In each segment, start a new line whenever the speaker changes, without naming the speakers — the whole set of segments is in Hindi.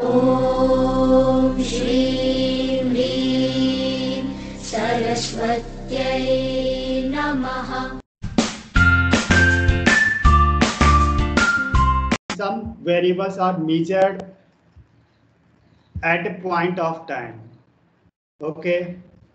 ॐ श्रीं ह्रीं सरस्वत्यै नमः।
Some variables are measured at a point of time. Okay?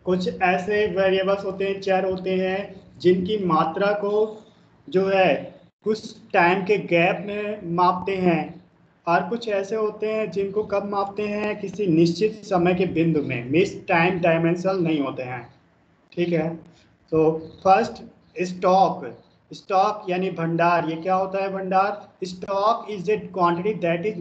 कुछ ऐसे वेरिएबल्स होते हैं, चर होते हैं, जिनकी मात्रा को जो है, कुछ टाइम के गैप में मापते हैं। और कुछ ऐसे होते हैं जिनको कब मापते हैं? किसी निश्चित समय के बिंदु में। मिस टाइम डायमेंशनल नहीं होते हैं। ठीक है? तो फ़र्स्ट स्टॉक स्टॉक यानी भंडार। ये क्या होता है भंडार? Stock is a quantity that is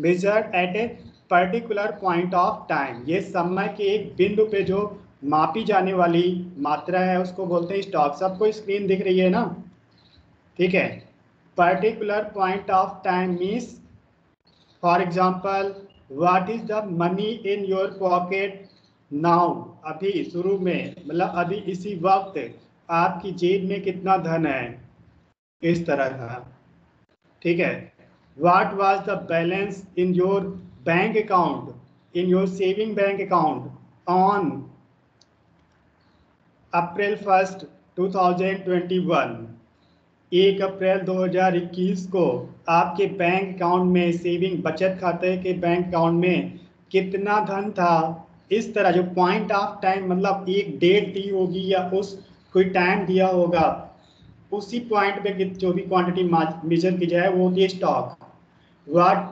measured at a particular point of time ये समय के एक बिंदु पे जो मापी जाने वाली मात्रा है, उसको बोलते हैं स्टॉक सबको स्क्रीन दिख रही है ना? ठीक है? Particular point of time means for example what is the money in your pocket now अभी, शुरू में मतलब अभी इसी वक्त आपकी जेब में कितना धन है? इस तरह का। ठीक है? What was the balance in your bank account in your saving bank account on April first 2021 एक अप्रैल 2021 को आपके बैंक अकाउंट में सेविंग बचत खाते के बैंक अकाउंट में कितना धन था? इस तरह जो पॉइंट ऑफ़ टाइम मतलब एक डेट दी होगी या उस कोई टाइम दिया होगा, उसी पॉइंट पे जो भी क्वांटिटी मेजर की जाए, वो होती है stock what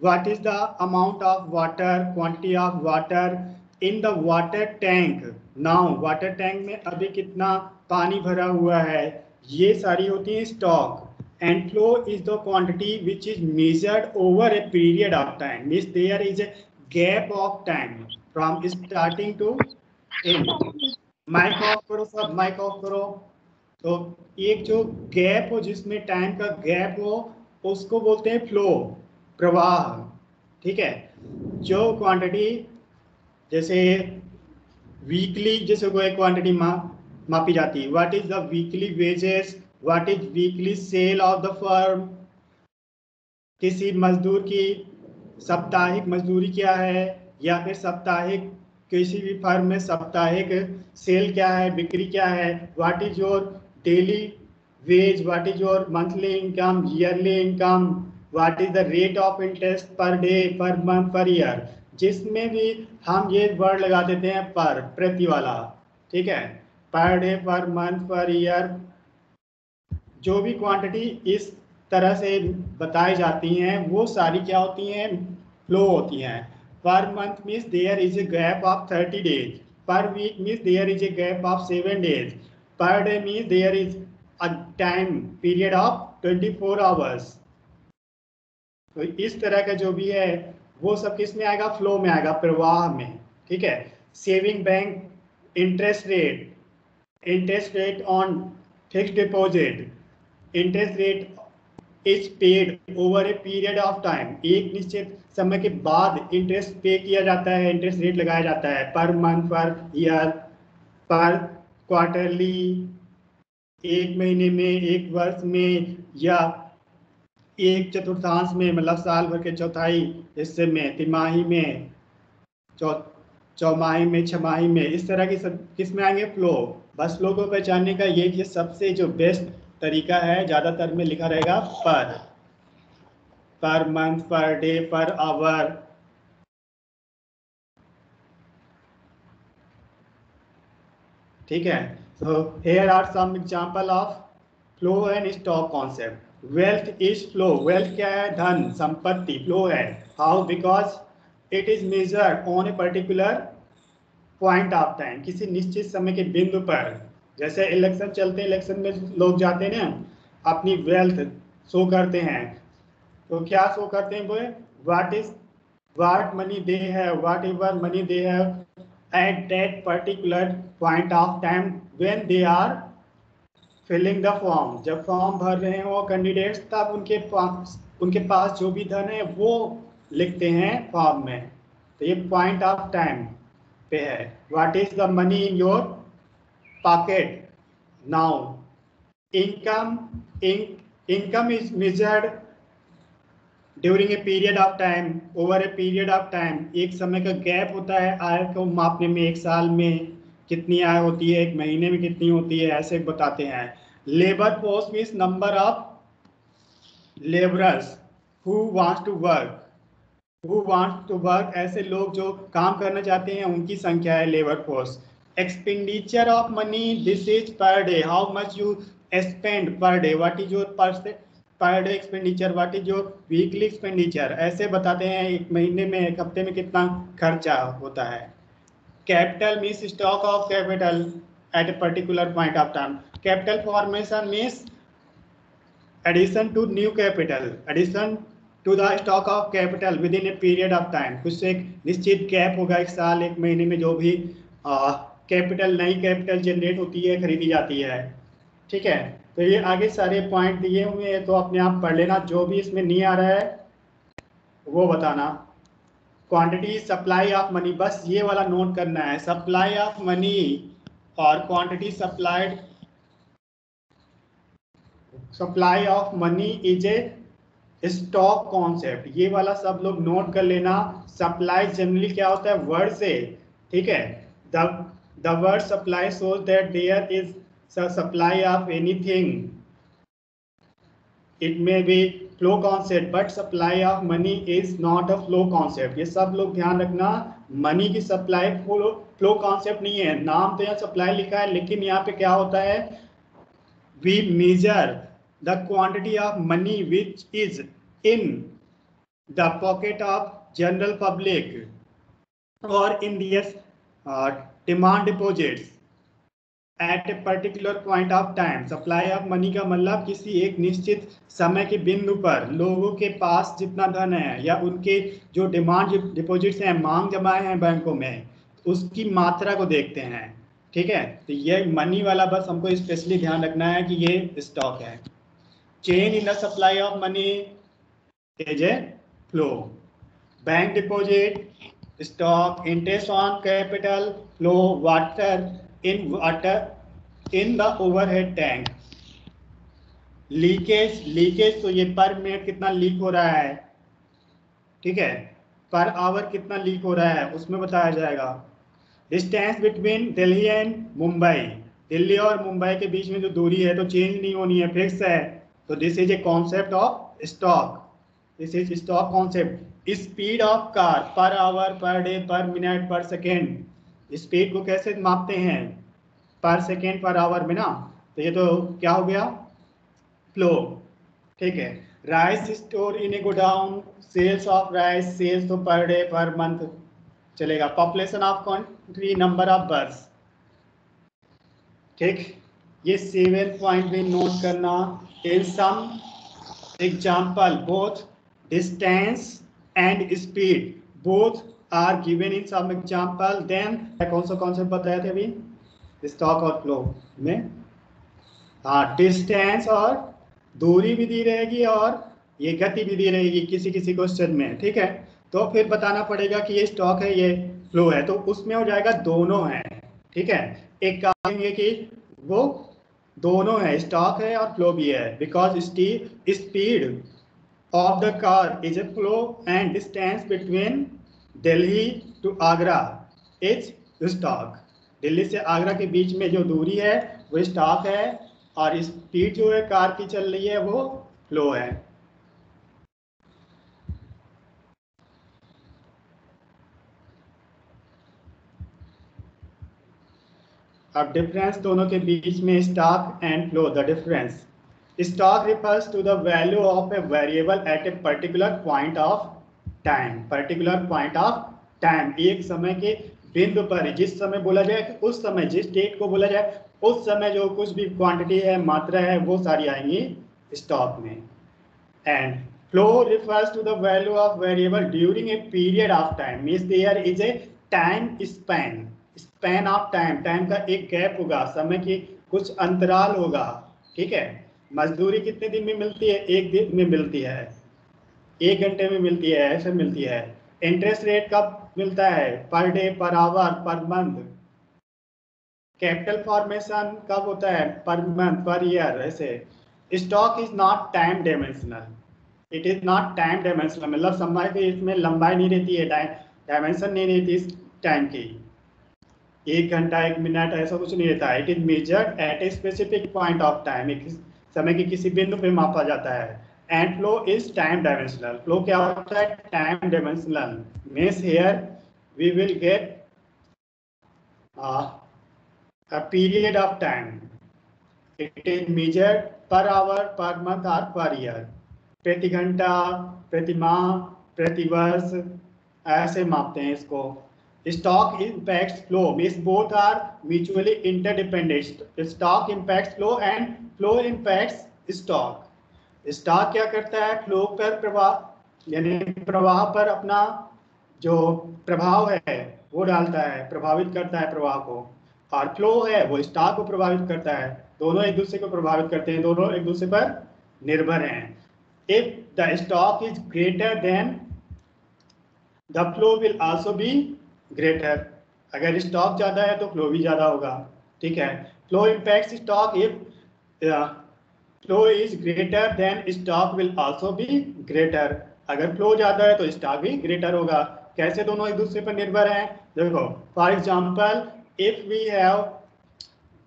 what is the amount of water quantity of water in the water tank now water tank में अभी कितना पानी भरा हुआ है? ये सारी होती है stock and flow is the quantity which is measured over a period of time means there is a gap of time from starting to end mike off करो सब माइक ऑफ़ करो. तो एक जो गैप हो, जिसमें टाइम का गैप हो, उसको बोलते हैं फ्लो प्रवाह. ठीक है? जो क्वांटिटी जैसे वीकली जैसे कोई क्वांटिटी मापी जाती है। What is the weekly wages what is weekly sale of the firm किसी मजदूर की साप्ताहिक मजदूरी क्या है? या फिर साप्ताहिक किसी भी फर्म में साप्ताहिक सेल क्या है? बिक्री क्या है? What is your daily wage what is your monthly income yearly income what is the rate of interest per day per month per year जिसमें भी हम ये वर्ड लगा देते हैं पर, प्रति वाला। ठीक है? पर day, per month, per year, जो भी क्वांटिटी इस तरह से बताई जाती हैं, वो सारी क्या होती हैं? फ्लो होती हैं। Per month means there is a gap of thirty days per week means there is a gap of seven days per day means there is a time period of twenty four hours तो इस तरह का जो भी है, वो सब किसमें आएगा? फ्लो में आएगा, प्रवाह में। ठीक है? Saving bank interest rate interest rate on fix deposit interest rate is paid over a period of time एक निश्चित समय के बाद इंटरेस्ट पे किया जाता है इंटरेस्ट रेट लगाया जाता है पर मंथ पर ईयर पर क्वार्टरली एक महीने में, एक वर्ष में या एक चतुर्थांश में मतलब साल भर के चौथाई हिस्से में, तिमाही में चौमाही में, छमाही में, इस तरह की सब किसमें आएँगे? फ्लो बस फ्लो को पहचानने का ये कि सबसे जो बेस्ट तरीका है, ज़्यादातर में लिखा रहेगा पर। पर मंथ पर डे पर आवर ठीक है? So, here are some example of flow and stock concept. Wealth is flow. Wealth क्या है? धन, संपत्ति, flow है। How? Because it is measured on a particular point of time किसी निश्चित समय के बिंदु पर। जैसे इलेक्शन चलते इलेक्शन में लोग जाते हैं ना, अपनी वेल्थ शो करते हैं। तो क्या शो करते हैं वो? What is what money they है व्हाट एवर मनी दे है at that particular point of time when they are filling the form जब फॉर्म भर रहे हो कैंडिडेट्स तब उनके पास उनके पास जो भी धन है, वो लिखते हैं फॉर्म में। तो ये पॉइंट ऑफ़ टाइम पे है। What is the money in your pocket now in, income is measured during a period of time over a period of time एक समय का गैप होता है आय को मापने में एक साल में कितनी आय होती है एक महीने में कितनी होती है ऐसे बताते हैं। Labour force means number of labourers who wants to work who wants to work ऐसे लोग जो काम करना चाहते हैं, उनकी संख्या है labour force expenditure of money this is per day how much you spend per day what is your per day expenditure what is your weekly expenditure ऐसे बताते हैं, एक महीने में, एक हफ़्ते में कितना खर्चा होता है. Capital means stock of capital at a particular point of time capital formation means addition to new capital addition to the stock of capital within a period of time कुछ एक निश्चित गैप होगा एक साल, एक महीने में जो भी कैपिटल नई कैपिटल जनरेट होती है, खरीदी जाती है। ठीक है? तो ये आगे सारे पॉइंट दिए हुए हैं तो अपने आप पढ़ लेना, जो भी इसमें नहीं आ रहा है, वो बताना। क्वांटिटी सप्लाई ऑफ़ मनी बस ये वाला नोट करना है। सप्लाई ऑफ़ मनी और quantity supplied supply of money is a stock concept ये वाला सब लोग नोट कर लेना। सप्लाई जनरली क्या होता है? वर्ड से ठीक है? The word supply shows that there is supply of anything. It may be flow concept, but supply of money is not a flow concept. ये सब लोग ध्यान रखना मनी की सप्लाई फ्लो फ्लो कॉन्सेप्ट नहीं है। नाम तो यहाँ सप्लाई लिखा है लेकिन यहाँ पे क्या होता है? We measure the quantity of money which is in the pocket of general public और in their demand deposits at a particular point of time supply of money का मतलब किसी एक निश्चित समय के बिंदु पर लोगों के पास जितना धन है या उनके जो डिमांड डिपॉजिट्स हैं, मांग जमाए हैं बैंकों में, उसकी मात्रा को देखते हैं। ठीक है? तो ये मनी वाला बस हमको स्पेशली ध्यान रखना है कि ये स्टॉक है। Change in the supply of money is a flow bank deposit stock interest on capital flow water in, water in the overhead tank. Leakage leakage तो ये पर मिनट कितना लीक हो रहा है? ठीक है? पर आवर कितना लीक हो रहा है? उसमें बताया जाएगा। Distance between Delhi and Mumbai Delhi और मुंबई के बीच में जो दूरी है तो चेंज नहीं होनी है फिक्स है। तो this is a concept of stock this is stock concept speed of car per hour per day per minute per second speed को कैसे मापते हैं? पर सेकेंड पर आवर में ना? तो ये तो क्या हो गया? फ्लो ठीक है. Rice store in a godown sales of rice sales तो पर डे पर मंथ चलेगा. Population of country number of birth ठीक. ये सेवन पॉइंट भी नोट करना. In some example both distance and speed both are given in some example, then कौन सा कॉन्सेप्ट बताया थे अभी? स्टॉक और फ्लो में। हाँ डिस्टेंस और दूरी भी दी रहेगी और ये गति भी दी रहेगी किसी किसी क्वेश्चन में, ठीक है? तो फिर बताना पड़ेगा कि ये स्टॉक है, ये फ्लो है। तो उसमें हो जाएगा दोनों है, ठीक है? एक कहेंगे कि वो दोनों है स्टॉक है और फ्लो भी है because speed of the car is a flow and distance between Delhi to Agra is stock Delhi से आगरा के बीच में जो दूरी है, वो स्टॉक है और स्पीड जो है कार की चल रही है, वो फ्लो है। अब डिफरेंस दोनों के बीच में stock and flow the difference stock refers to the value of a variable at a particular point of time particular point of time एक समय के बिंदु पर, जिस समय बोला जाए, उस समय, जिस डेट को बोला जाए, उस समय जो कुछ भी क्वांटिटी है, मात्रा है, वो सारी आएँगी स्टॉक में. And flow refers to the value of variable during a period of time means there is a time span span of time time का एक गैप होगा। समय की कुछ अंतराल होगा। ठीक है? मजदूरी कितने दिन में मिलती है? एक दिन में मिलती है। एक घंटे में मिलती है, ऐसे मिलती है। इंटरेस्ट रेट कब मिलता है? पर day per hour per month capital formation कब होता है? पर मंथ पर ईयर ऐसे। Stock is not time dimensional it is not time dimensional मतलब समय की इसमें लंबाई नहीं रहती है। डायमेंशन नहीं रहती इस टाइम की। एक घंटा, एक मिनट, ऐसा कुछ नहीं रहता। It is measured at a specific point of time एक समय के किसी बिंदु पे मापा जाता है। And flow is time dimensional flow क्या होता है? Time dimensional means here we will get a period of time it is measured per hour, per month or per year प्रति घंटा, प्रति माह, प्रति वर्ष, ऐसे मापते हैं इसको। Stock impacts flow means both are mutually interdependent. Stock impacts flow and flow impacts stock. Stock क्या करता है? Flow पर प्रवाह यानी प्रवाह पर अपना जो प्रभाव है, वो डालता है, प्रभावित करता है प्रवाह को। और फ्लो है, वो स्टॉक को प्रभावित करता है। दोनों एक दूसरे को प्रभावित करते हैं, दोनों एक दूसरे पर निर्भर हैं। If the stock is greater then the flow will also be greater. अगर स्टॉक ज़्यादा है तो फ्लो भी ज़्यादा होगा, ठीक है? Flow impact stock if flow is greater then stock will also be greater अगर फ्लो ज़्यादा है तो स्टॉक भी ग्रेटर होगा। कैसे दोनों एक दूसरे पर निर्भर हैं? देखो for example if we have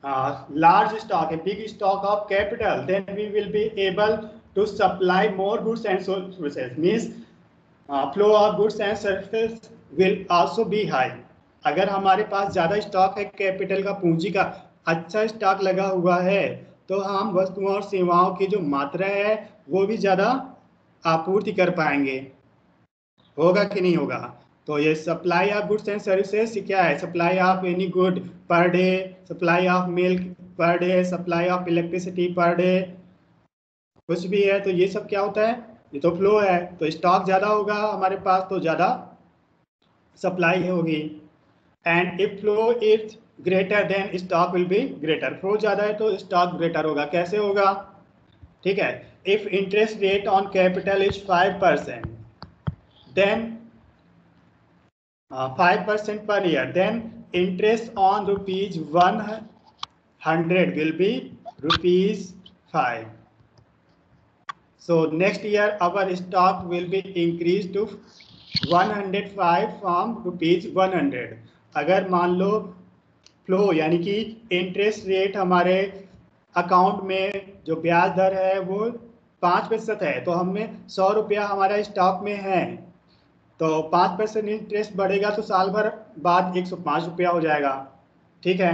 large stock a big stock of capital then we will be able to supply more goods and services means flow of goods and service will also be high अगर हमारे पास ज़्यादा स्टॉक है कैपिटल का, पूंजी का अच्छा स्टॉक लगा हुआ है तो हम वस्तुओं और सेवाओं की जो मात्रा है, वो भी ज़्यादा आपूर्ति कर पाएँगे। होगा कि नहीं होगा? तो ये supply of goods and services क्या है? Supply of any good per day supply of milk per day supply of electricity per day कुछ भी है तो ये सब क्या होता है? ये तो फ्लो है तो स्टॉक ज़्यादा होगा हमारे पास तो ज़्यादा सप्लाई होगी। And if flow is greater then stock will be greater flow ज़्यादा है तो स्टॉक ग्रेटर होगा। कैसे होगा? ठीक है। If interest rate on capital is five percent then five percent per year then interest on rupees one hundred will be rupees five so next year, our stock will be increased to 105 from rupees 100 अगर मान लो फ्लो यानी कि इंटरेस्ट रेट हमारे अकाउंट में जो ब्याज दर है, वो पाँच प्रतिशत है तो हमें सौ रुपया हमारा स्टॉक में है। तो पाँच परसेंट इंटरेस्ट बढ़ेगा तो साल भर बाद एक सौ पाँच रुपया हो जाएगा। ठीक है?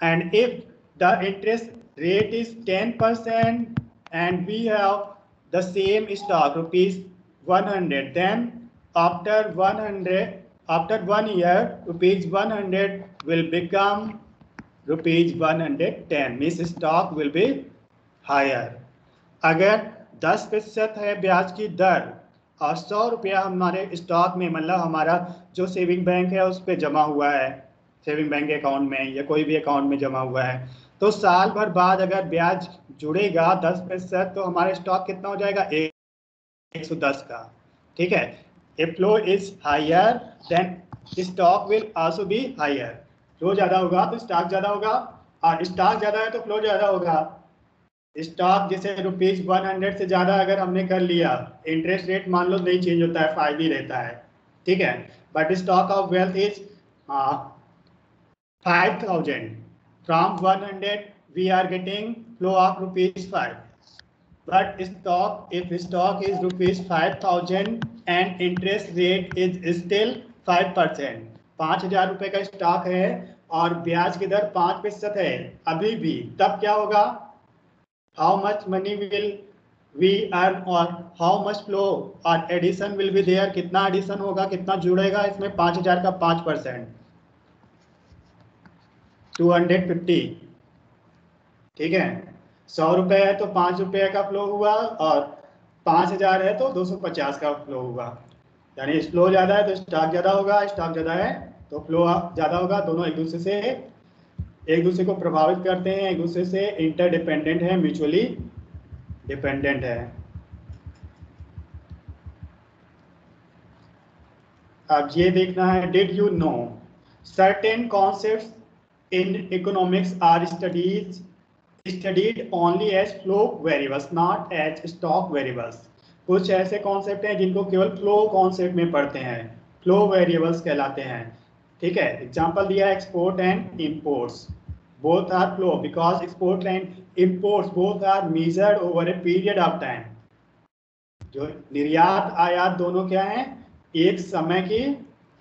And if the interest rate is ten percent and we have the same stock rupees 100 then after 100 after one year rupees 100 will become rupees 110 means stock will be higher अगर 10 प्रतिशत है ब्याज की दर और सौ रुपया हमारे स्टॉक में मतलब हमारा जो सेविंग बैंक है उस पर जमा हुआ है सेविंग बैंक अकाउंट में या कोई भी अकाउंट में जमा हुआ है तो साल भर बाद अगर ब्याज जुड़ेगा दस प्रतिशत तो हमारे स्टॉक कितना हो जाएगा? एक सौ दस का। ठीक है? If flow is higher, then stock will also be higher. Flow ज़्यादा होगा तो स्टॉक ज़्यादा होगा। और स्टॉक ज़्यादा है तो फ्लो ज़्यादा होगा। स्टॉक जैसे रुपीज़ वन हंड्रेड से ज़्यादा अगर हमने कर लिया इंटरेस्ट रेट मान लो नहीं चेंज होता है फाइव ही रहता है। ठीक है? But stock of wealth is five thousand from 100 we are getting flow of rupees 5 but stock, if stock is rupees 5000 and interest rate is still 5 percent, पाँच हज़ार रुपए का स्टॉक है और ब्याज की दर पाँच प्रतिशत है, अभी भी, तब क्या होगा? How much money will we earn और हाउ मच फ्लो और एडिशन विल बी देयर कितना एडिशन होगा, कितना जुड़ेगा? इसमें पाँच हज़ार का पाँच परसेंट। 250 ठीक है? सौ रुपए है तो पाँच रुपये का फ्लो हुआ और पाँच हज़ार है तो 250 का फ्लो हुआ। यानी फ्लो ज़्यादा है तो स्टॉक ज़्यादा होगा स्टॉक ज़्यादा है तो फ्लो ज़्यादा होगा। दोनों एक दूसरे से, एक दूसरे को प्रभावित करते हैं, एक दूसरे से इंटरडिपेंडेंट है म्यूचुअली डिपेंडेंट है। अब ये देखना है did you know certain concept in economics are studied studied only as flow variables not as stock variables कुछ ऐसे कॉन्सेप्ट हैं जिनको केवल फ्लो कॉन्सेप्ट में पढ़ते हैं फ्लो वेरिएबल्स कहलाते हैं ठीक है एग्जांपल दिया export and imports both are flow because export and imports both are measured over a period of time जो निर्यात आयात दोनों क्या है एक समय के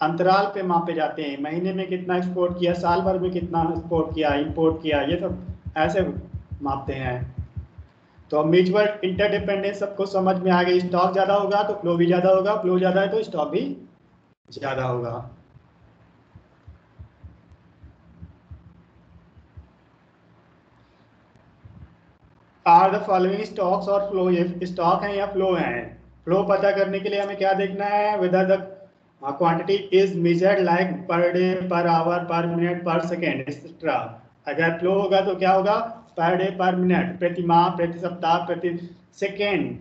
अंतराल पे मापे जाते हैं। महीने में कितना एक्सपोर्ट किया, साल भर में कितना एक्सपोर्ट किया इंपोर्ट किया, ये सब ऐसे मापते हैं। तो म्यूचुअल इंटरडिपेंडेंस सबको समझ में आ गई स्टॉक ज़्यादा होगा तो फ्लो भी ज़्यादा होगा फ्लो ज़्यादा है तो स्टॉक भी ज़्यादा होगा। आर द फॉलोइंग स्टॉक्स और फ्लो ये स्टॉक है या फ्लो है? फ्लो पता करने के लिए हमें क्या देखना है? Whether the quantity is measured like per day per hour per minute per second etcetera अगर फ्लो होगा तो क्या होगा? पर डे पर मिनट प्रति माह प्रति सप्ताह प्रति सेकेंड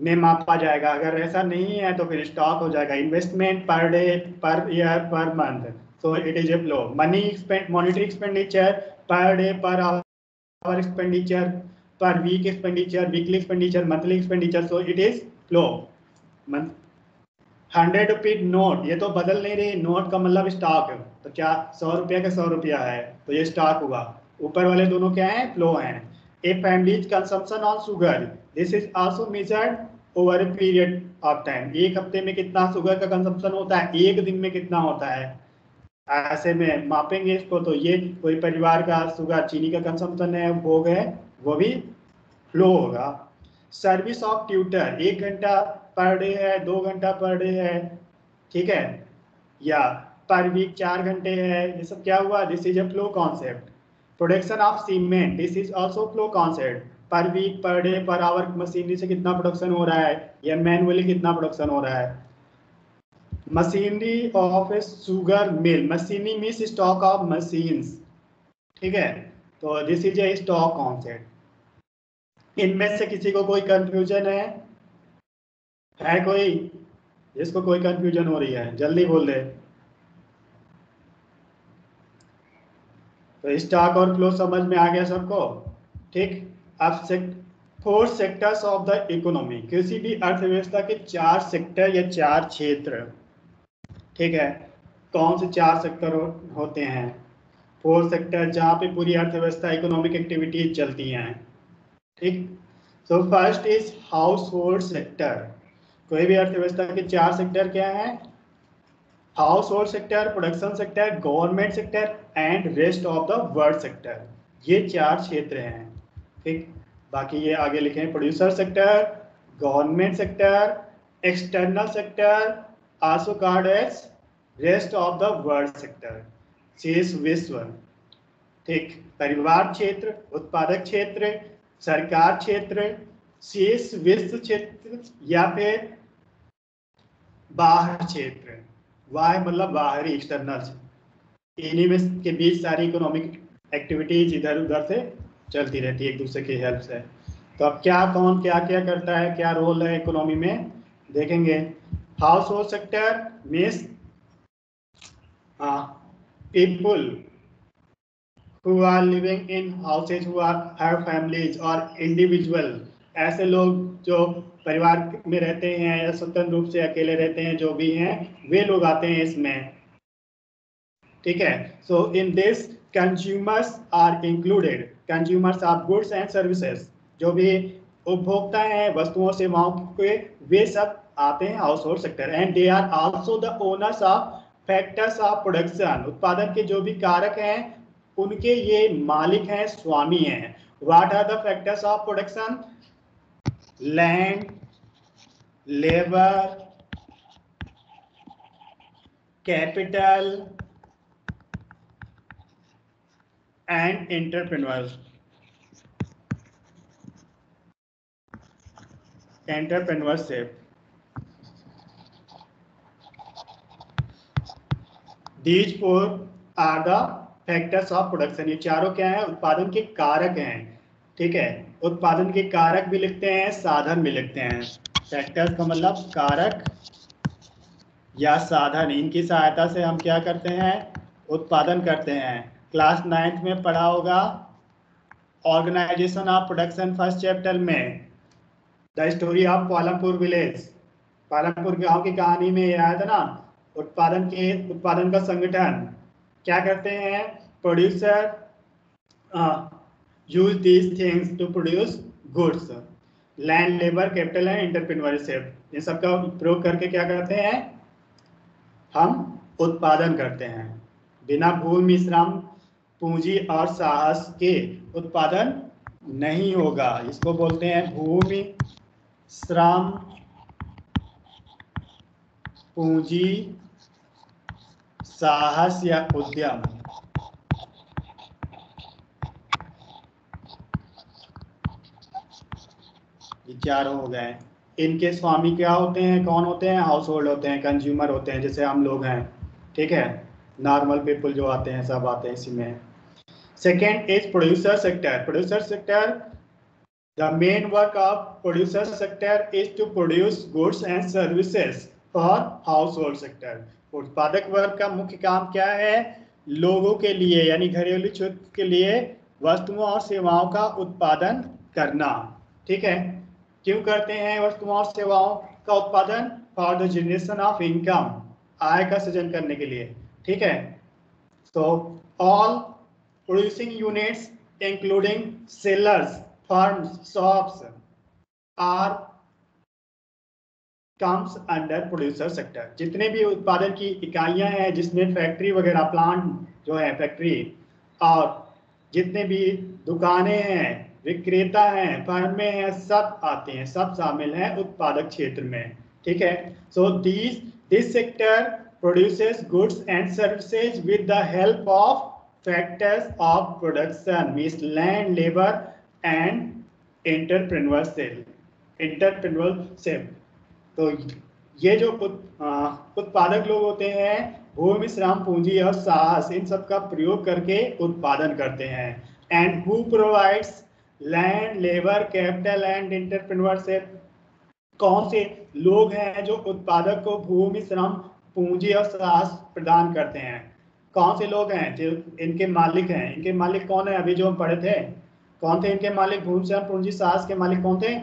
में मापा जाएगा। अगर ऐसा नहीं है तो फिर स्टॉक हो जाएगा। इन्वेस्टमेंट पर day per year per month so it is a flow money monetary expenditure per day per hour expenditure per week expenditure, weekly expenditure, monthly expenditure. So it is flow. Hundred rupees note, ये तो बदल नहीं रही, नोट का मतलब स्टॉक है। तो क्या सौ रुपया का सौ रुपया है? तो ये स्टॉक हुआ। ऊपर वाले दोनों क्या है? फ्लो है। A family's consumption on sugar this is also measured over a period of time एक हफ़्ते में कितना शुगर का कंजम्पशन होता है? एक दिन में कितना होता है? ऐसे में मापेंगे इसको तो ये कोई परिवार का शुगर चीनी का कंजम्पशन है भोग है, वो भी फ्लो होगा। सर्विस ऑफ़ ट्यूटर एक घंटा पर डे है, दो घंटा पर डे है, ठीक है? या पर वीक चार घंटे है, ये सब क्या हुआ? This is a flow concept production of cement this is also flow concept per week per day per hour machinery से कितना प्रोडक्शन हो रहा है? या मैनुअली कितना प्रोडक्शन हो रहा है? Machinery of a sugar mill machinery means stock of machines ठीक है? तो this is a stock concept इनमें से किसी को कोई कंफ्यूजन है? है कोई? जिसको कोई कंफ्यूजन हो रही है, जल्दी बोल दे। तो स्टॉक और फ्लो समझ में आ गया सबको? ठीक? अब four sectors of the economy किसी भी अर्थव्यवस्था के चार सेक्टर या चार क्षेत्र। ठीक है? कौन से चार सेक्टर होते हैं? फोर सेक्टर जहाँ पे पूरी अर्थव्यवस्था इकोनॉमिक एक्टिविटीज़ चलती हैं। ठीक? So first is household sector कोई भी अर्थव्यवस्था के चार सेक्टर क्या है? Household sector production sector government sector and rest of the world sector ये चार क्षेत्र हैं, ठीक? बाकी ये आगे लिखे हैं producer sector government sector external sector also called as rest of the world sector शेष विश्व ठीक? परिवार क्षेत्र, उत्पादक क्षेत्र, सरकार क्षेत्र शेष विश्व क्षेत्र या फिर बाहर क्षेत्र वाह मतलब बाहरी एक्सटर्नल इन्हीं में के बीच सारी इकोनॉमिक एक्टिविटीज़ इधर उधर से चलती रहती है, एक दूसरे की हेल्प से। तो अब क्या कौन क्या क्या करता है, क्या रोल है इकोनॉमी में, देखेंगे। हाउस होल्ड सेक्टर मीन्स हाँ people who are living in houses who are have families or individual, ऐसे लोग जो परिवार में रहते हैं या स्वतंत्र रूप से अकेले रहते हैं, जो भी हैं, वे लोग आते हैं इसमें। ठीक है? So in this consumers are included consumers of goods and services जो भी उपभोक्ता हैं, वस्तुओं, सेवाओं के, वे सब आते हैं household sector and they are also the owners of factors of production उत्पादन के जो भी कारक हैं, उनके ये मालिक हैं, स्वामी हैं। What are the factors of production land labour capital and entrepreneurs entrepreneurship these four are the factors of production ये चारों क्या है? उत्पादन के कारक हैं। ठीक है? उत्पादन के कारक भी लिखते हैं, साधन भी लिखते हैं। फैक्टर्स का मतलब कारक या साधन, इनकी सहायता से हम क्या करते हैं? उत्पादन करते हैं। क्लास नाइन्थ में पढ़ा होगा organisation of production first chapter में। The story of Palampur village Palampur गाँव की कहानी में ये आया था ना, उत्पादन के, उत्पादन का संगठन। क्या करते हैं? Producer use these things to produce goods land labour capital and entrepreneurship इन सबका प्रयोग करके क्या करते हैं? हम उत्पादन करते हैं। बिना भूमि, श्रम, पूंजी और साहस के उत्पादन नहीं होगा। इसको बोलते हैं भूमि, श्रम, पूंजी, साहस या उद्यम। चार हो गए इनके स्वामी क्या होते हैं, कौन होते हैं? हाउस होल्ड होते हैं कंज्यूमर होते हैं, जैसे हम लोग हैं। ठीक है? नॉर्मल पीपल जो आते हैं, सब आते हैं इसी में। Second is producer sector producer sector the main work of producer sector is to produce goods and services for household sector उत्पादक वर्ग का मुख्य काम क्या है? लोगों के लिए, यानी घरेलू क्षेत्र के लिए वस्तुओं और सेवाओं का उत्पादन करना। ठीक है? क्यों करते हैं वस्तुओं और सेवाओं का उत्पादन? For the generation of income आय का सृजन करने के लिए। ठीक है? तो all producing units including sellers firms shops are comes under producer sector जितने भी उत्पादन की इकाइयाँ हैं, जिसमें फैक्ट्री वगैरह प्लांट जो है फैक्ट्री और जितने भी दुकानें हैं विक्रेता हैं फर्में हैं, सब आते हैं, सब शामिल हैं उत्पादक क्षेत्र में, ठीक है? So this this sector produces goods and services with the help of factors of production means land labour and entrepreneurship entrepreneurship तो ये जो उत्पादक लोग होते हैं भूमि श्रम पूंजी और साहस, इन सब का प्रयोग करके उत्पादन करते हैं। And who provides land labour capital and entrepreneurship कौन से लोग हैं जो उत्पादक को भूमि श्रम पूंजी और साहस प्रदान करते हैं? कौन से लोग हैं जो इनके मालिक हैं? इनके मालिक कौन है? अभी जो हम पढ़े थे। कौन थे इनके मालिक? भूमि श्रम पूंजी साहस के मालिक कौन थे?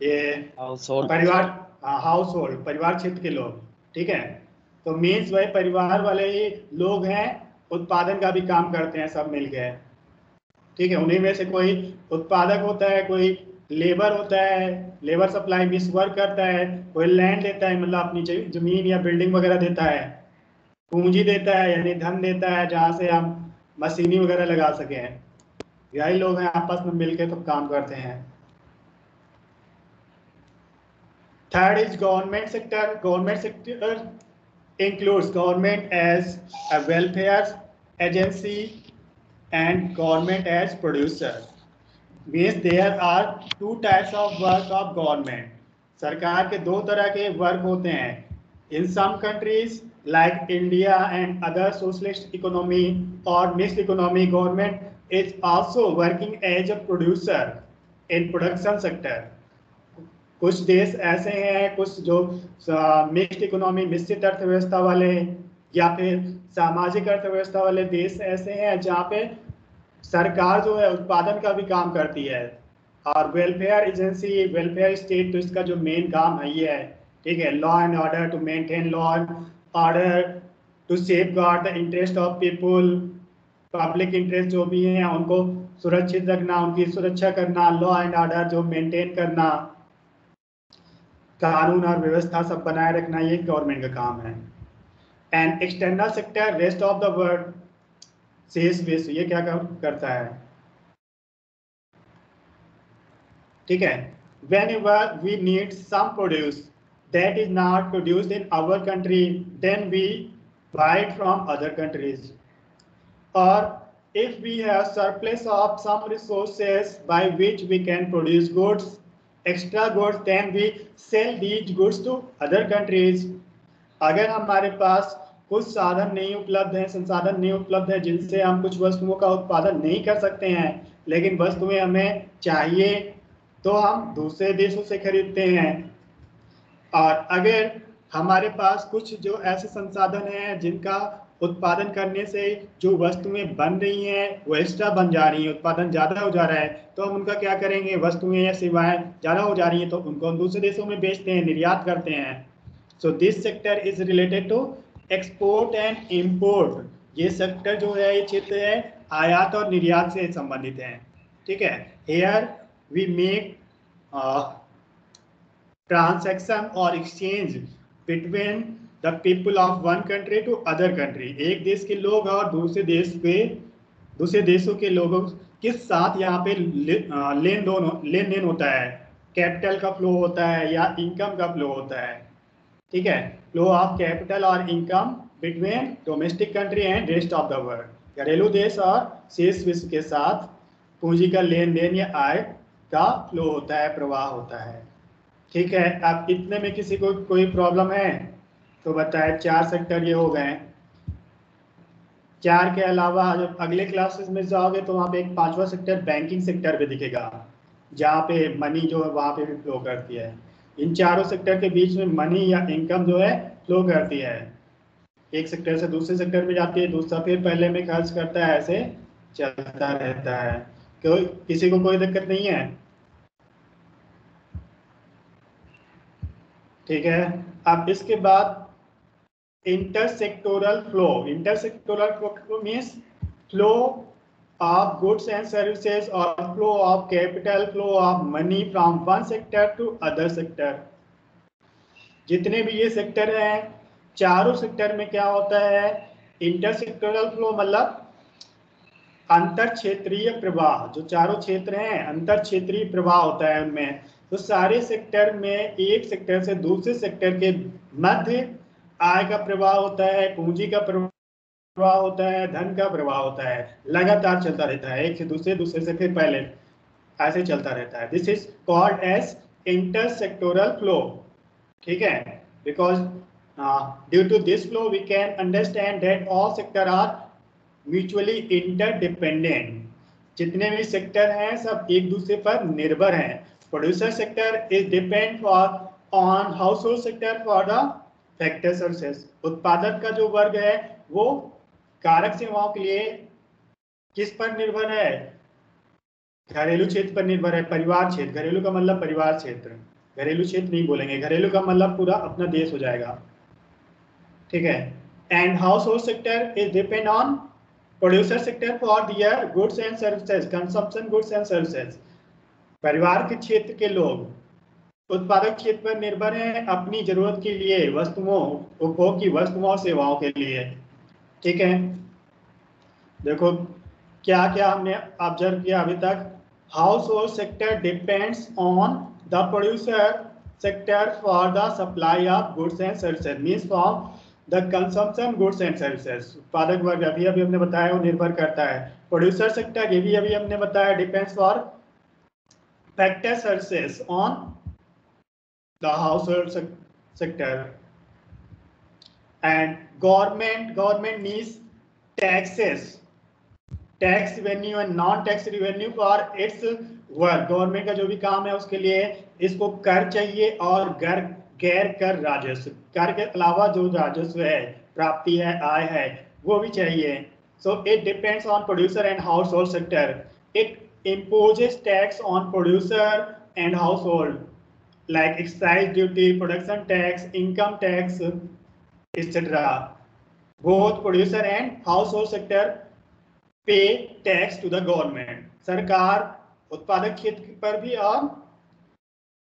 ये परिवार हाउस होल्ड परिवार क्षेत्र के लोग ठीक है? तो मीन्स वही परिवार वाले ही लोग हैं उत्पादन का भी काम करते हैं सब मिल के ठीक है, उन्हीं में से कोई उत्पादक होता है, कोई लेबर होता है लेबर सप्लाई मिस वर्क करता है, कोई लैंड देता है मतलब अपनी ज़मीन या बिल्डिंग वगैरह देता है, पूंजी देता है, यानी धन देता है, जहाँ से हम मशीनी वगैरह लगा सके यही लोग हैं, आपस में मिलकर तो काम करते हैं। Third is government sector government sector includes government as a welfare agency and government as producer. Means there are two types of work of government. सरकार के दो तरह के वर्क होते हैं in some countries like India and other socialist economy or mixed economy government is also working as a producer in production sector कुछ देश ऐसे हैं कुछ जो मिक्स्ड इकोनॉमी मिश्रित अर्थव्यवस्था वाले या फिर सामाजिक अर्थव्यवस्था वाले देश ऐसे हैं जहाँ पे सरकार जो है उत्पादन का भी काम करती है। और वेलफेयर एजेंसी वेलफेयर स्टेट तो इसका जो मेन काम है ये है। ठीक है law and order to maintain law and order to safeguard the interest of people public interest जो भी हैं, उनको सुरक्षित रखना, उनकी सुरक्षा करना लॉ एंड ऑर्डर जो मेंटेन करना, कानून और व्यवस्था सब बनाए रखना, ये गवर्नमेंट का काम है। And external sector rest of the world sales base ये क्या करता है? ठीक है? When your we need some produce that is not produce in our country then we buy from other countries और if we have surplus of some resources by which we can produce goods extra goods then we sell these goods to other countries अगर हमारे पास कुछ साधन नहीं उपलब्ध है, संसाधन नहीं उपलब्ध है, जिनसे हम कुछ वस्तुओं का उत्पादन नहीं कर सकते हैं। लेकिन वस्तुएँ हमें चाहिए तो हम दूसरे देशों से खरीदते हैं। और अगर हमारे पास कुछ जो ऐसे संसाधन हैं, जिनका उत्पादन करने से जो वस्तुएँ बन रही हैं, वो एक्स्ट्रा बन जा रही हैं, उत्पादन ज़्यादा हो जा रहा है तो हम उनका क्या करेंगे? वस्तुएँ या सेवाएँ ज़्यादा हो जा रही हैं तो उनको हम दूसरे देशों में बेचते हैं, निर्यात करते हैं। So this sector is related to export and import ये सेक्टर जो है, ये क्षेत्र है, आयात और निर्यात से संबंधित है। ठीक है? हेयर वी मेक ट्रांसैक्शन और exchange between the people of one country to other country एक देश के लोग और दूसरे देश के, दूसरे देशों के लोगों के साथ यहाँ पे लेन दोन, लेन देन होता है। कैपिटल का फ्लो होता है या इनकम का फ्लो होता है। ठीक है? फ्लो ऑफ़ कैपिटल और income between domestic country and rest of the world घरेलू देश और शेष विश्व के साथ पूंजी का लेन देन या आय का फ्लो होता है, प्रवाह होता है। ठीक है, अब इतने में किसी को कोई प्रॉब्लम है? तो बताए, चार सेक्टर ये हो गए। चार के अलावा जब अगले क्लासेस में जाओगे तो वहाँ पे एक पांचवा सेक्टर बैंकिंग सेक्टर भी दिखेगा, जहाँ पे मनी जो है वहाँ पे भी फ्लो करती है। इन चारों सेक्टर के बीच में मनी या इनकम जो है फ्लो करती है। एक सेक्टर से दूसरे सेक्टर में जाती है, दूसरा फिर पहले में खर्च करता है, ऐसे चलता रहता है। कोई, किसी को कोई दिक्कत नहीं है। ठीक है? अब इसके बाद intersectoral flow intersectoral flow means flow of goods and services or flow of capital, flow of money from one sector to other sector. जितने भी ये सेक्टर हैं चारों सेक्टर में क्या होता है? इंटरसेक्टोरल फ्लो मतलब अंतर क्षेत्रीय प्रवाह। जो चारों क्षेत्र हैं अंतर क्षेत्रीय प्रवाह होता है उनमें। तो सारे सेक्टर में एक सेक्टर से दूसरे सेक्टर के मध्य आय का प्रवाह होता है पूंजी का प्रवाह होता है, धन का प्रवाह होता है, लगातार चलता रहता है, एक से दूसरे दूसरे से फिर पहले, ऐसे चलता रहता है। This is called as intersectoral flow ठीक है? Because due to this flow we can understand that all sector are mutually interdependent जितने भी सेक्टर हैं, सब एक दूसरे पर निर्भर हैं। Producer sector is depend for on household sector for the factor services उत्पादक का जो वर्ग है, वो कारक सेवाओं के लिए किस पर निर्भर है? घरेलू क्षेत्र पर निर्भर है, परिवार क्षेत्र। घरेलू का मतलब परिवार क्षेत्र। घरेलू क्षेत्र नहीं बोलेंगे। घरेलू का मतलब पूरा अपना देश हो जाएगा। ठीक है? And household sector is depend on producer sector for their goods and services consumption goods and services परिवार के क्षेत्र के लोग उत्पादक क्षेत्र पर निर्भर है अपनी ज़रूरत के लिए, वस्तुओं, उपभोग की वस्तुओं और सेवाओं के लिए। ठीक है? देखो क्या क्या हमने ऑब्ज़र्व किया अभी तक? Household sector depends on the producer sector for the supply of goods and services means from the consumption goods and services उत्पादक वर्ग अभी अभी हमने बताया, वो निर्भर करता है। प्रोड्यूसर सेक्टर ये भी अभी हमने बताया depends for factor services on the household sector and government government needs taxes. Tax revenue and non tax revenue for its work government का जो भी काम है उसके लिए इसको कर चाहिए और गैर गैर कर राजस्व। कर के अलावा जो राजस्व है प्राप्ति है आय है वो भी चाहिए। So it depends on producer and household sector it imposes tax on producer and household like excise duty, production tax, income tax, etc. Both producer and household sector pay tax to the government. सरकार उत्पादक क्षेत्र पर भी और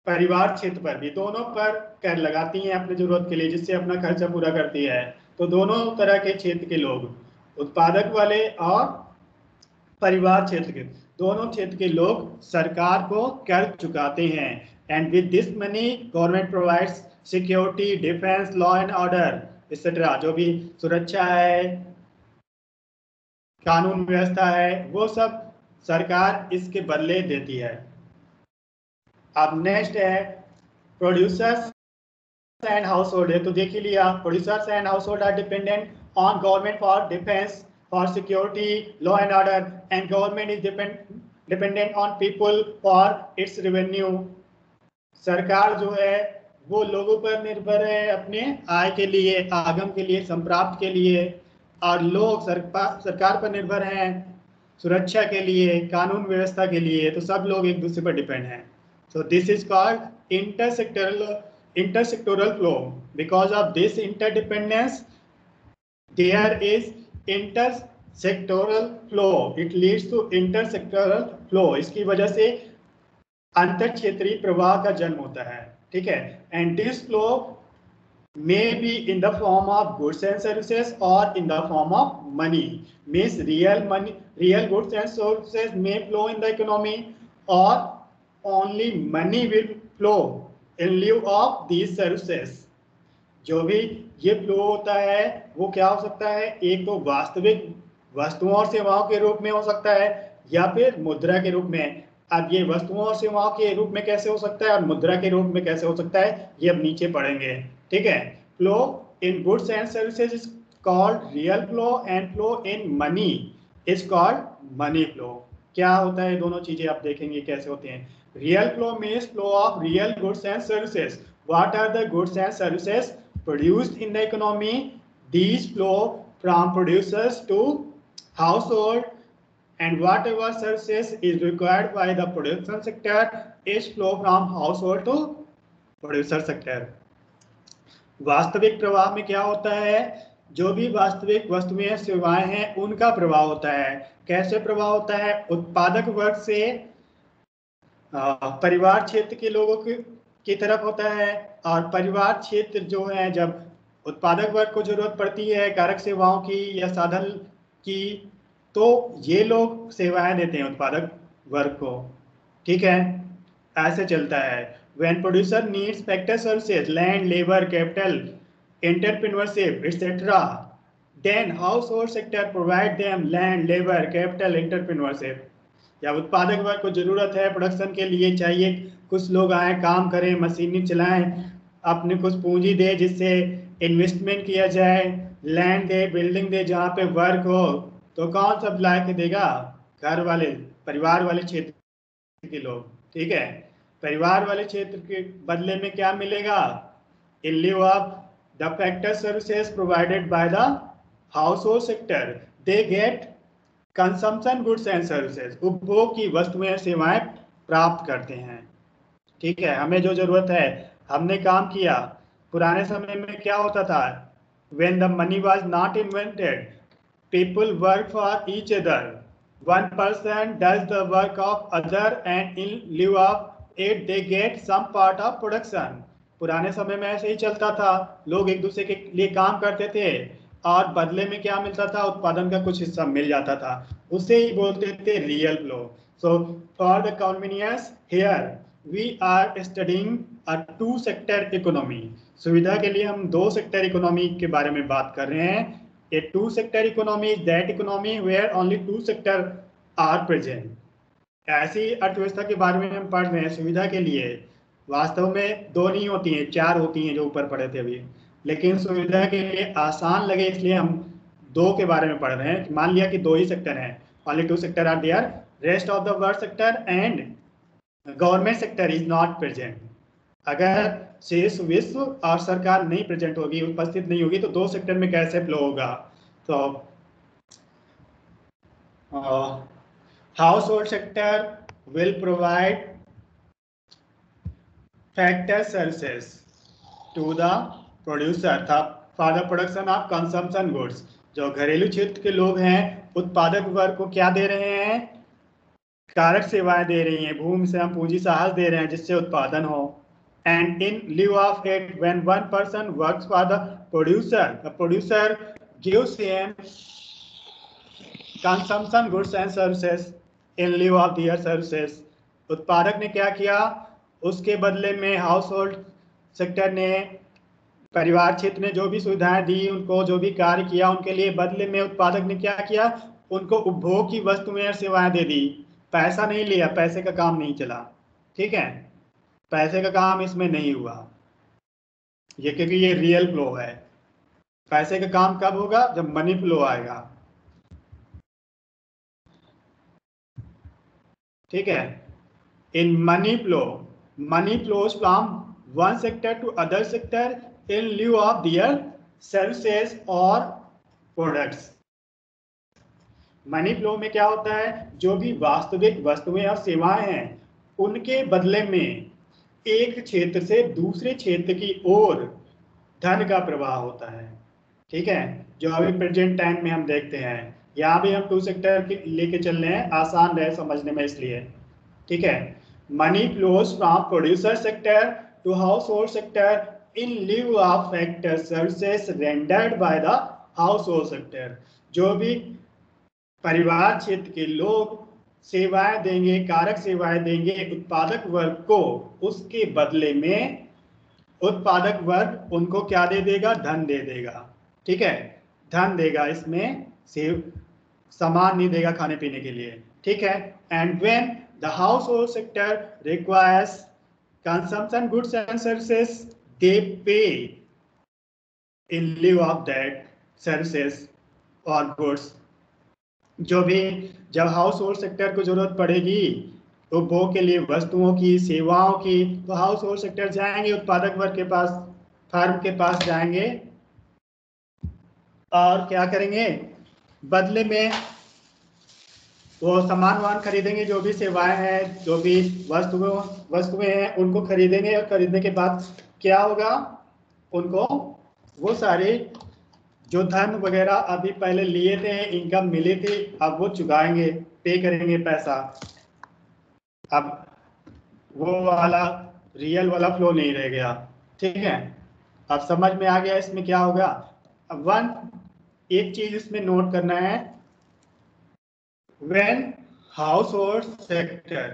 परिवार क्षेत्र पर भी दोनों पर कर लगाती हैं अपनी ज़रूरत के लिए जिससे अपना खर्चा पूरा करती है तो दोनों तरह के क्षेत्र के लोग उत्पादक वाले और परिवार क्षेत्र के दोनों क्षेत्र के लोग सरकार को कर चुकाते हैं and with this money, government provides security, defense, law and order etc जो भी सुरक्षा है, कानून व्यवस्था है, वो सब सरकार इसके बदले देती है। अब नेक्स्ट है प्रोड्यूसर्स एंड हाउस होल्ड है। तो देख ही लिया producers and household are dependent on government for defence for security law and order and government is depend dependent on people for its revenue सरकार जो है वो लोगों पर निर्भर है अपने आय के लिए, आगम के लिए, संप्राप्त के लिए। और लोग सरकार पर निर्भर है सुरक्षा के लिए, कानून व्यवस्था के लिए तो सब लोग एक दूसरे पर डिपेंड है। So this is called intersectoral intersectoral flow because of this interdependence there is intersectoral flow it leads to intersectoral flow इसकी वजह से अंतर क्षेत्रीय प्रवाह का जन्म होता है। ठीक है? And this may be in the form of goods and services और in the form of money means real money real goods and services may flow in the economy और only money will flow in lieu of these services जो भी ये फ्लो होता है, वो क्या हो सकता है? एक तो वास्तविक वस्तुओं और सेवाओं के रूप में हो सकता है या फिर मुद्रा के रूप में। अब ये वस्तुओं और सेवाओं के रूप में कैसे हो सकता है और मुद्रा के रूप में कैसे हो सकता है, ये अब नीचे पढ़ेंगे। ठीक है? Flow in goods and services is called real flow and flow in money is called money flow क्या होता है दोनों चीज़ें आप देखेंगे कैसे होते हैं। Real flow means flow of real goods and services what are the goods and services produced in the economy? These flow from producers to household and whatever services is required by the production sector is flow from household to producer sector. वास्तविक प्रवाह में क्या होता है? जो भी वास्तविक वस्तुएँ सेवाएँ हैं उनका प्रभाव होता है। कैसे प्रभाव होता है? उत्पादक वर्ग से परिवार क्षेत्र के लोगों की, की तरफ़ होता है। और परिवार क्षेत्र जो है जब उत्पादक वर्ग को ज़रूरत पड़ती है कारक सेवाओं की या साधन की तो ये लोग सेवाएँ देते हैं उत्पादक वर्ग को, ठीक है? ऐसे चलता है। When producer needs factor services land labour capital entrepreneurship etcetera then household sector provide them land labour capital entrepreneurship या उत्पादक वर्ग को ज़रूरत है प्रोडक्शन के लिए, चाहिए कुछ लोग आए, काम करें, मशीनें चलाएँ, अपने कुछ पूंजी दे जिससे इन्वेस्टमेंट किया जाए लैंड दे बिल्डिंग दे, जहाँ पे वर्क हो तो कौन सब ला के देगा? घर वाले, परिवार वाले क्षेत्र के लोग, ठीक है? परिवार वाले क्षेत्र के बदले में क्या मिलेगा? In lieu of the factor services provided by the household sector. They get consumption goods and services, उपभोग की वस्तुएँ सेवाएँ प्राप्त करते हैं। ठीक है, हमें जो ज़रूरत है, हमने काम किया। पुराने समय में क्या होता था? When the money was not invented people work for each other. One person does the work of other and in lieu of it, they get some part of production. पुराने समय में ऐसे ही चलता था। लोग एक दूसरे के लिए काम करते थे और बदले में क्या मिलता था? उत्पादन का कुछ हिस्सा मिल जाता था। उसे ही बोलते थे real flow so for the convenience here we are studying a two sector economy सुविधा के लिए हम दो सेक्टर इकोनॉमी के बारे में बात कर रहे हैं। Two sector economy is that economy where only two sector are present ऐसी अर्थव्यवस्था के बारे में हम पढ़ रहे हैं सुविधा के लिए। वास्तव में दो नहीं होती हैं, चार होती हैं जो ऊपर पढ़े थे अभी। लेकिन सुविधा के लिए आसान लगे, इसलिए हम दो के बारे में पढ़ रहे हैं। मान लिया कि दो ही सेक्टर हैं। Only two sector are there rest of the world sector and government sector is not present अगर शेष विश्व और सरकार नहीं प्रेजेंट होगी, उपस्थित नहीं होगी तो दो सेक्टर में कैसे फ्लो होगा? तो household sector will provide factor services to the producer था for the production of consumption goods जो घरेलू क्षेत्र के लोग हैं, उत्पादक वर्ग को क्या दे रहे हैं? कारक सेवाएँ दे रही हैं, भूमि से हम पूंजी, साहस दे रहे हैं, जिससे उत्पादन हो। And in lieu of it when one person works for the producer the producer gives him consumption goods and services in lieu of their services उत्पादक ने क्या किया उसके बदले में हाउस होल्ड सेक्टर ने परिवार क्षेत्र ने जो भी सुविधाएँ दी उनको जो भी कार्य किया उनके लिए बदले में उत्पादक ने क्या किया उनको उपभोग की वस्तुएँ और सेवाएँ दे दी पैसा नहीं लिया पैसे का काम नहीं चला ठीक है पैसे का काम इसमें नहीं हुआ। ये क्योंकि ये रियल फ्लो है। पैसे का काम कब होगा? जब मनी फ्लो आएगा। ठीक है? In money flow money flows from one sector to other sector in lieu of their services और products. मनी फ्लो में क्या होता है? जो भी वास्तविक वस्तुएँ और सेवाएँ हैं, उनके बदले में एक क्षेत्र से दूसरे क्षेत्र की ओर धन का प्रवाह होता है। ठीक है? जो अभी प्रेजेंट टाइम में हम देखते हैं। यहाँ भी हम टू सेक्टर लेके चल रहे हैं। आसान रहे समझने में इसलिए। ठीक है? Money flows from producer sector to household sector in lieu of factor services rendered by the household sector जो भी परिवार क्षेत्र के लोग सेवाएँ देंगे, कारक सेवाएँ देंगे, उत्पादक वर्ग को उसके बदले में उत्पादक वर्ग उनको क्या दे देगा? धन दे देगा। ठीक है? धन देगा इसमें, सेव, सामान नहीं देगा खाने पीने के लिए। ठीक है? And when the household sector requires consumption goods and services they pay in lieu of that services और गुड्स जो भी जब हाउस होल्ड सेक्टर को ज़रूरत पड़ेगी उपभोग तो के लिए वस्तुओं की, सेवाओं की तो हाउस होल्ड सेक्टर जाएँगे, उत्पादक वर्ग के पास फार्म के पास जाएँगे। और क्या करेंगे? बदले में वो सामान वान खरीदेंगे, जो भी सेवाएँ हैं, जो भी वस्तुओं, वस्तुएँ हैं, उनको खरीदेंगे और खरीदने के बाद क्या होगा? उनको वो सारे जो धन वगैरह अभी पहले लिए थे इनकम मिली थी अब वो चुकाएँगे पे करेंगे पैसा। अब वो वाला रियल वाला फ्लो नहीं रह गया। ठीक है? अब समझ में आ गया इसमें क्या होगा? अब वन एक चीज़ इसमें नोट करना है। When household sector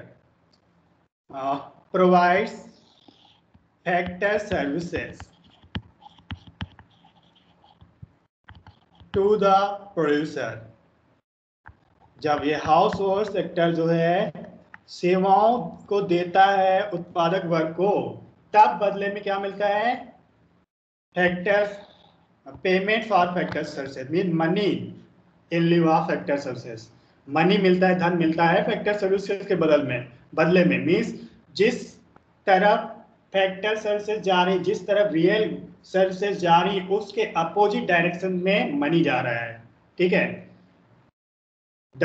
uh, provides factor services to the producer जब ये हाउस होल्ड सेक्टर जो है, सेवाओं को देता है उत्पादक वर्ग को, तब बदले में क्या मिलता है? Factor payment for factor services mean money in lieu of factor services money मिलता है, धन मिलता है फैक्टर सर्विसेज़ के बदल में, बदले में मीन्स जिस तरफ़ फैक्टर सर्विसेज़ जा रही जिस तरफ़ रियल सर्विसेज़ जा रही उसके अपोजिट डायरेक्शन में मनी जा रहा है। ठीक है? The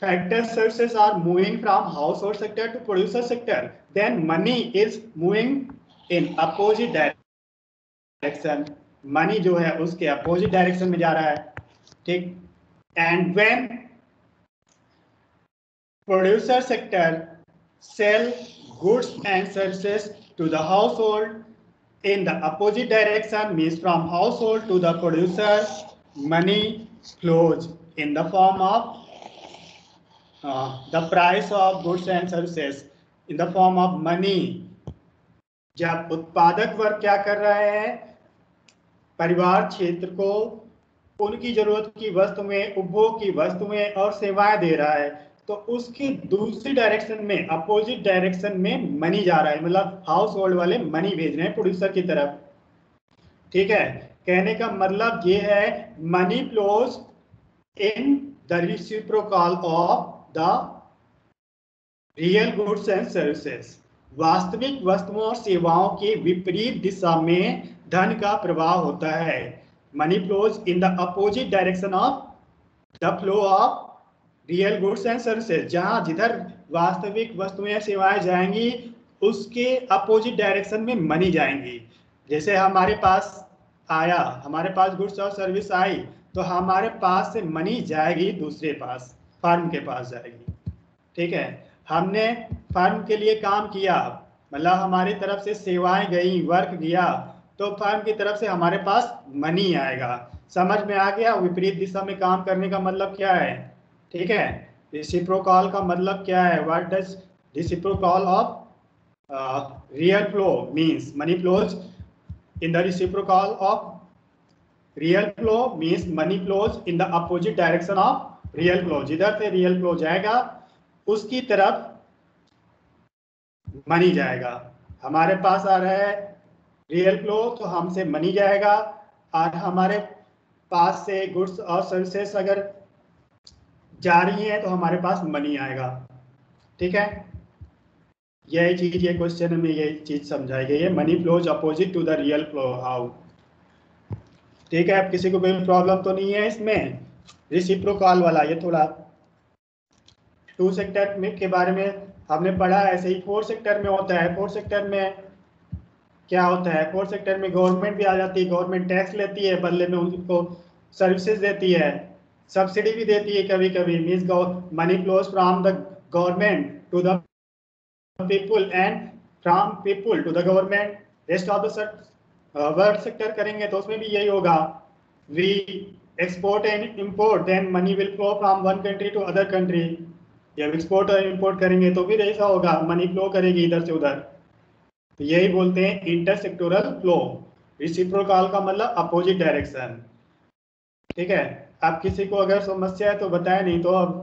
factor services are moving from household sector to producer sector then money is moving in opposite direction money जो है, उसके अपोजिट डायरेक्शन में जा रहा है। ठीक? And when producer sector sell goods and services to the household in the opposite direction means from household to the producer money flows in the form of uh, the price of goods and services in the form of money जब उत्पादक वर्ग क्या कर रहा है परिवार क्षेत्र को उनकी ज़रूरत की वस्तुएँ उपभोग की वस्तुएँ और सेवाएँ दे रहा है तो उसकी दूसरी डायरेक्शन में अपोजिट डायरेक्शन में मनी जा रहा है। मतलब हाउस होल्ड वाले मनी भेज रहे हैं प्रोड्यूसर की तरफ़। ठीक है? कहने का मतलब ये है money flows in the reciprocal of the real goods and services वास्तविक वस्तुओं और सेवाओं के विपरीत दिशा में धन का प्रवाह होता है। Money flows in the opposite direction of the flow of real goods and services, जहाँ जिधर वास्तविक वस्तुएँ या सेवाएँ जाएँगी, उसके अपोजिट डायरेक्शन में मनी जाएँगी। जैसे हमारे पास आया, हमारे पास गुड्स और सर्विस आई तो हमारे पास से मनी जाएगी दूसरे पास, फर्म के पास जाएगी। ठीक है? हमने फर्म के लिए काम किया मतलब हमारी तरफ़ से सेवाएँ गई वर्क गया तो फर्म की तरफ़ से हमारे पास मनी आएगा। समझ में आ गया? विपरीत दिशा में काम करने का मतलब क्या है? ठीक है? रिसिप्रोकॉल का मतलब क्या है? What does reciprocal of real flow means money flows in the reciprocal of real flow means money flows in the opposite direction of real flow जिधर से रियल फ्लो जाएगा, उसकी तरफ़ मनी जाएगा। हमारे पास आ रहा है रियल फ्लो तो हमसे मनी जाएगा। और हमारे पास से गुड्स और सर्विसेस अगर जा रही है तो हमारे पास मनी आएगा। ठीक है? यही चीज़, ये क्वेश्चन में यही चीज़ समझाई गई है। Money flows opposite to the real flow how ठीक है, अब किसी को कोई प्रॉब्लम तो नहीं है इसमें? रिसिप्रोकॉल वाला, ये थोड़ा टू सेक्टर में के बारे में हमने पढ़ा, ऐसे ही फोर सेक्टर में होता है। फोर सेक्टर में क्या होता है? फोर सेक्टर में गवर्नमेंट भी आ जाती है गवर्नमेंट टैक्स लेती है, बदले में उनको सर्विसेज़ देती है। सब्सिडी भी देती है कभी कभी means money flows from the government to the people and from people to the government rest of the sector करेंगे तो उसमें भी यही होगा। We export and import then money will flow from one country to other country जब एक्सपोर्ट और इम्पोर्ट करेंगे तो भी ऐसा होगा मनी फ्लो करेगी इधर से उधर। तो यही बोलते हैं इंटरसेक्टोरल फ्लो रिसिप्रोकल का मतलब अपोजिट डायरेक्शन ठीक है? आप किसी को अगर समस्या है तो बताएँ नहीं तो अब।